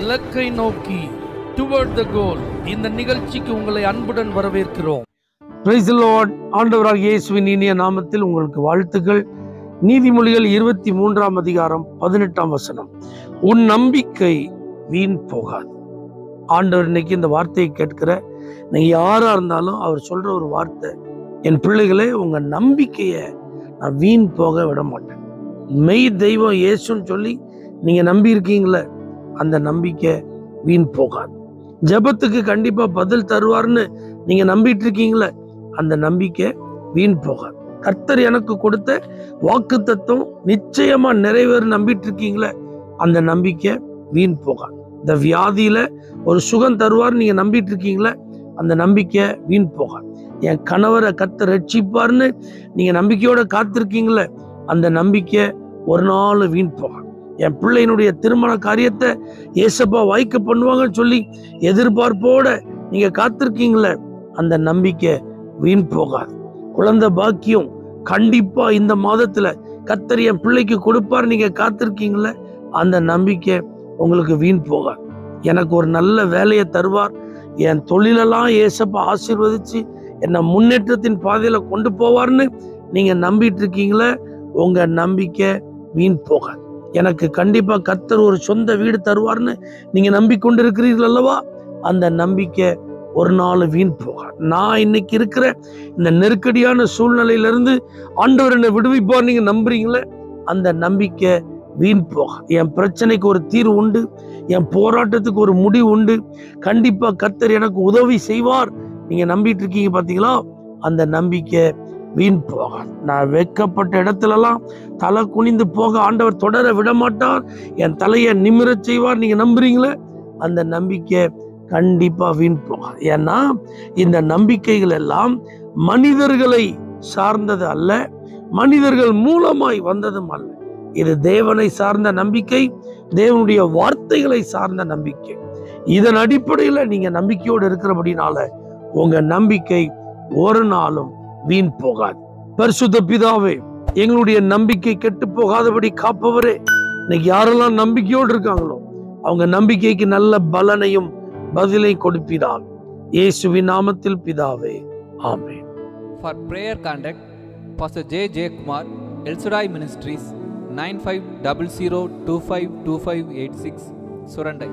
இலக்கை நோக்கி டுவர்ட் த கோல் இந்த நிகழ்ச்சிக்கு உங்களை அன்புடன் வரவேற்கிறோம். பிரைஸ் லார்ட் ஆண்டவராக இயேசுவின் இனிய நாமத்தில் உங்களுக்கு வாழ்த்துக்கள். நீதிமொழிகள் இருபத்தி மூன்றாம் அதிகாரம் பதினெட்டாம் வசனம். உன் நம்பிக்கை வீண் போகாது. ஆண்டவர் இன்னைக்கு இந்த வார்த்தையை கேட்கிற நீங்கள் யாராக இருந்தாலும் அவர் சொல்ற ஒரு வார்த்தை என் பிள்ளைகளே உங்கள் நம்பிக்கையை நான் வீண் போக விட மாட்டேன் மெய் தெய்வம் இயேசுன்னு சொல்லி நீங்கள் நம்பி இருக்கீங்களே அந்த நம்பிக்கை வீண் போகாது. ஜெபத்துக்கு கண்டிப்பா பதில் தருவார்னு நீங்க நம்பிட்டு இருக்கீங்களே அந்த நம்பிக்கை வீண் போகாது. கர்த்தர் எனக்கு கொடுத்த வாக்கு தத்துவம் நிச்சயமா நிறைவேறு நம்பிட்டு இருக்கீங்களே அந்த நம்பிக்கை வீண் போகாது. இந்த வியாதியில ஒரு சுகம் தருவார் நீங்க நம்பிட்டு இருக்கீங்களே அந்த நம்பிக்கை வீண் போகாது. என் கணவரை கத்த ரட்சிப்பார்னு நீங்க நம்பிக்கையோட காத்திருக்கீங்களே அந்த நம்பிக்கை ஒரு நாள் வீண் போகாது. என் பிள்ளையினுடைய திருமண காரியத்தை ஏசப்பா வாய்க்க பண்ணுவாங்கன்னு சொல்லி எதிர்பார்ப்போட நீங்க காத்திருக்கீங்களே அந்த நம்பிக்கை வீண் போகாது. குழந்தை பாக்கியம் கண்டிப்பா இந்த மாதத்துல கத்தர் என் பிள்ளைக்கு கொடுப்பார் நீங்க காத்திருக்கீங்களே அந்த நம்பிக்கை உங்களுக்கு வீண் போகாது. எனக்கு ஒரு நல்ல வேலையை தருவார். என் தொழிலெல்லாம் ஏசப்பா ஆசீர்வதிச்சு என்னை முன்னேற்றத்தின் பாதையில கொண்டு போவார்னு நீங்க நம்பிட்டு இருக்கீங்களே உங்க நம்பிக்கை வீண் போகாது. எனக்கு கண்டிப்பாக கத்தர் ஒரு சொந்த வீடு தருவார்னு நீங்கள் நம்பிக்கொண்டு இருக்கிறீர்கள் அல்லவா? அந்த நம்பிக்கை ஒரு நாள் வீண் போகாது. நான் இன்னைக்கு இருக்கிற இந்த நெருக்கடியான சூழ்நிலையிலிருந்து ஆண்டவர் என்னை விடுவிப்பார் நீங்கள் நம்புறீங்களே? அந்த நம்பிக்கை வீண் போகாது. என் பிரச்சனைக்கு ஒரு தீர்வு உண்டு என் போராட்டத்துக்கு ஒரு முடிவு உண்டு. கண்டிப்பாக கத்தர் எனக்கு உதவி செய்வார். நீங்கள் நம்பிட்டு இருக்கீங்க பார்த்தீங்களா அந்த நம்பிக்கை வீண் போகாது நான் வெட்கப்பட்ட இடத்துலலாம் தலை குனிந்து போக ஆண்டவர் தொடர விட மாட்டார் என் தலையை நிமிர செய்வார். நீங்க நம்புறீங்களே? அந்த நம்பிக்கை கண்டிப்பா வீண் போகாது ஏன்னா இந்த நம்பிக்கைகள் எல்லாம் மனிதர்களை சார்ந்தது அல்ல மனிதர்கள் மூலமாய் வந்ததும் அல்ல. இது தேவனை சார்ந்த நம்பிக்கை தேவனுடைய வார்த்தைகளை சார்ந்த நம்பிக்கை. இதன் அடிப்படையில் நீங்க நம்பிக்கையோடு இருக்கிறபடினால உங்க நம்பிக்கை ஒரு நாளும் வீண் போகாது. பரிசுத்த பிதாவே எங்களுடைய நம்பிக்கை கெட்டு போகாதபடி காப்பவரே. இன்னைக்கு யாரெல்லாம் நம்பிக்கையோடு இருக்காங்களோ அவங்க நம்பிக்கைக்கு நல்ல பலனையும் பதிலை கொடுப்பீராக இயேசுவின் நாமத்தில் பிதாவே ஆமே for prayer contact pastor J Jeyakumar El Shaddai ministries nine five double zero two five two five eight six Surandai